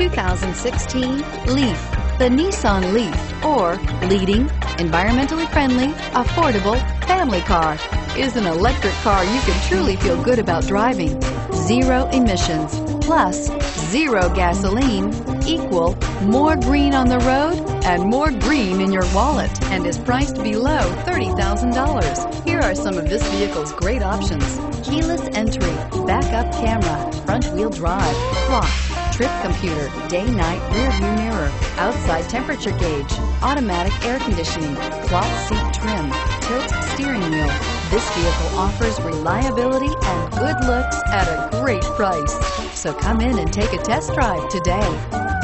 2016 Leaf. The Nissan Leaf, or leading, environmentally friendly, affordable family car, is an electric car you can truly feel good about driving. Zero emissions, plus zero gasoline, equal more green on the road and more green in your wallet, and is priced below $30,000. Here are some of this vehicle's great options. Keyless entry, backup camera, front wheel drive, clock, trip computer, day-night rear view mirror, outside temperature gauge, automatic air conditioning, cloth seat trim, tilt steering wheel. This vehicle offers reliability and good looks at a great price. So come in and take a test drive today.